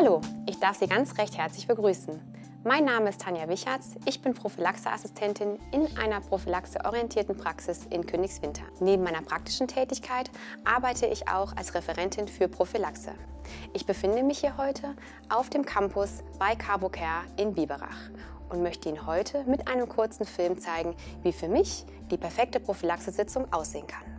Hallo, ich darf Sie ganz recht herzlich begrüßen. Mein Name ist Tanja Wichertz, ich bin Prophylaxeassistentin in einer prophylaxeorientierten Praxis in Königswinter. Neben meiner praktischen Tätigkeit arbeite ich auch als Referentin für Prophylaxe. Ich befinde mich hier heute auf dem Campus bei Carbocare in Biberach und möchte Ihnen heute mit einem kurzen Film zeigen, wie für mich die perfekte Prophylaxesitzung aussehen kann.